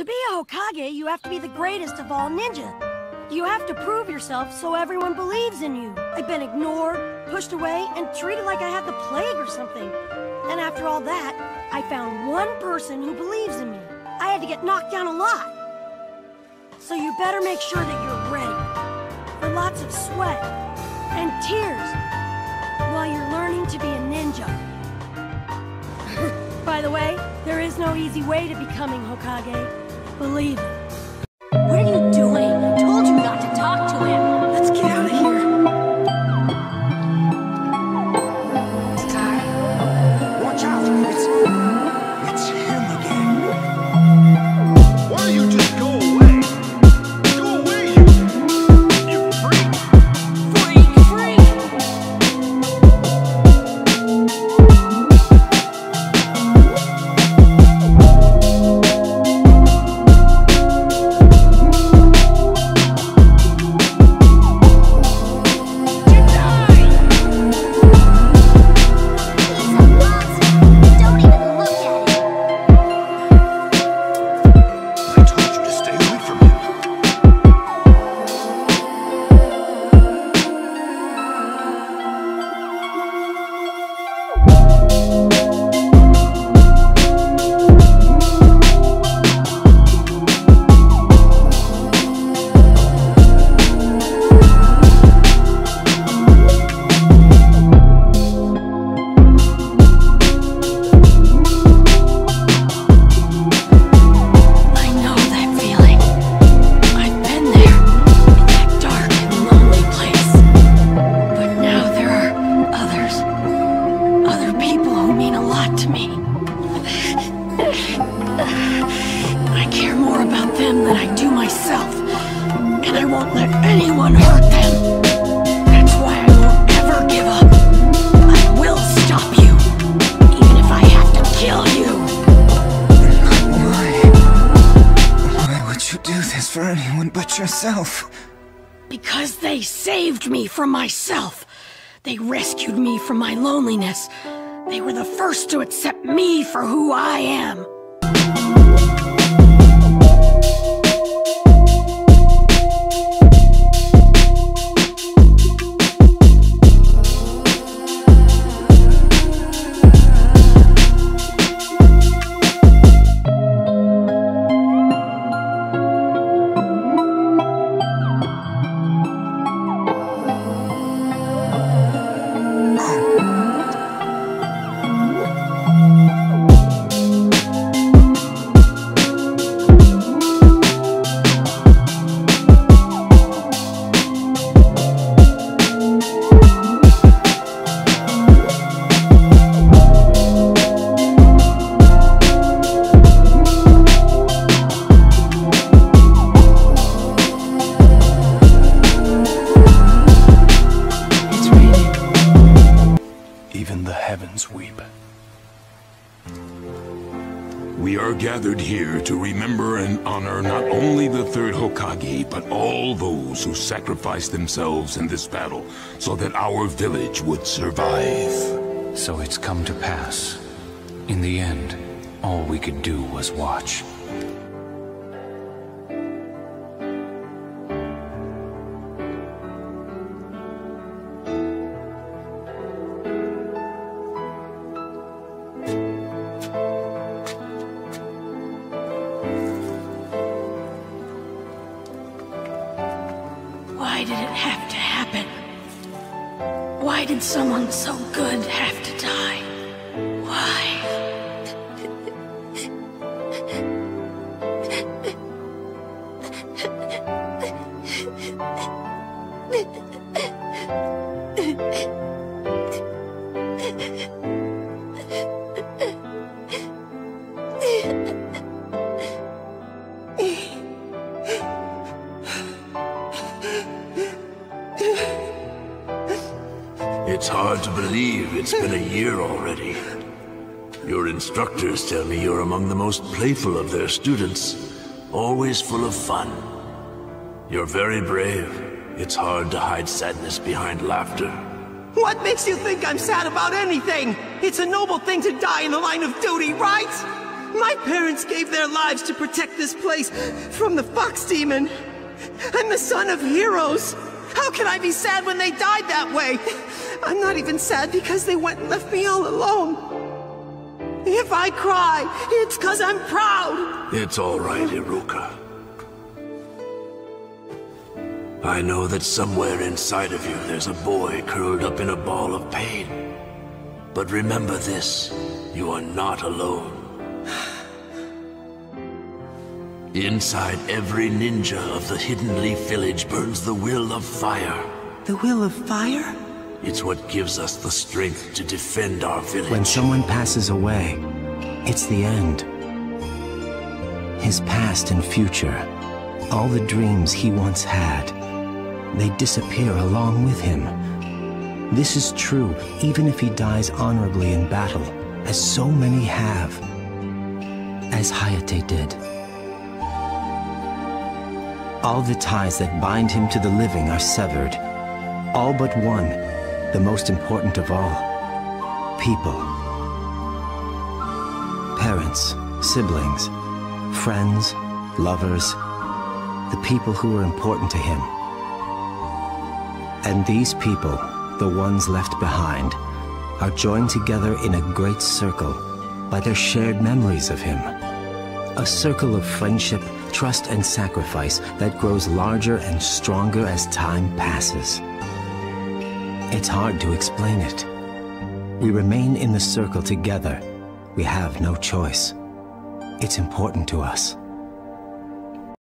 To be a Hokage, you have to be the greatest of all ninja. You have to prove yourself so everyone believes in you. I've been ignored, pushed away, and treated like I had the plague or something. And after all that, I found one person who believes in me. I had to get knocked down a lot. So you better make sure that you're ready. For lots of sweat and tears while you're learning to be a ninja. By the way, there is no easy way to becoming Hokage. Believe it. To me. I care more about them than I do myself. And I won't let anyone hurt them. That's why I won't ever give up. I will stop you. Even if I have to kill you. Why? Why would you do this for anyone but yourself? Because they saved me from myself. They rescued me from my loneliness. They were the first to accept me for who I am. Even the heavens weep. We are gathered here to remember and honor not only the third Hokage, but all those who sacrificed themselves in this battle so that our village would survive. So it's come to pass. In the end, all we could do was watch. Why did it have to happen? Why did someone so good have to die? Hard to believe it's been a year already. Your instructors tell me you're among the most playful of their students, always full of fun. You're very brave. It's hard to hide sadness behind laughter. What makes you think I'm sad about anything? It's a noble thing to die in the line of duty, right? My parents gave their lives to protect this place from the Fox Demon. I'm the son of heroes. How can I be sad when they died that way? I'm not even sad because they went and left me all alone. If I cry, it's because I'm proud. It's all right, Iruka. I know that somewhere inside of you there's a boy curled up in a ball of pain. But remember this, you are not alone. Inside every ninja of the Hidden Leaf Village burns the will of fire. The will of fire? It's what gives us the strength to defend our village. When someone passes away, it's the end. His past and future, all the dreams he once had, they disappear along with him. This is true even if he dies honorably in battle, as so many have, as Hayate did. All the ties that bind him to the living are severed. All but one, the most important of all. People. Parents, siblings, friends, lovers, the people who were important to him. And these people, the ones left behind, are joined together in a great circle by their shared memories of him. A circle of friendship, trust, and sacrifice that grows larger and stronger as time passes. It's hard to explain it. We remain in the circle together. We have no choice. It's important to us.